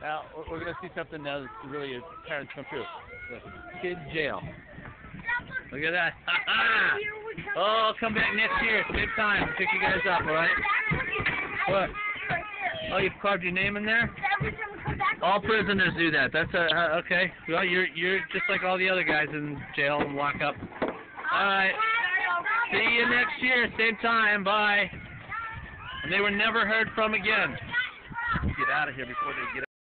Now we're- gonna see something now that's really a parents come true. Kid jail. Look at that. oh, come back next year, same time. Pick you guys up, all right? What? Oh, you've carved your name in there. All prisoners do that. That's a uh, okay. Well, you're you're just like all the other guys in jail and lockup. All right. See you next year, same time. Bye. And they were never heard from again. Get out of here before they get.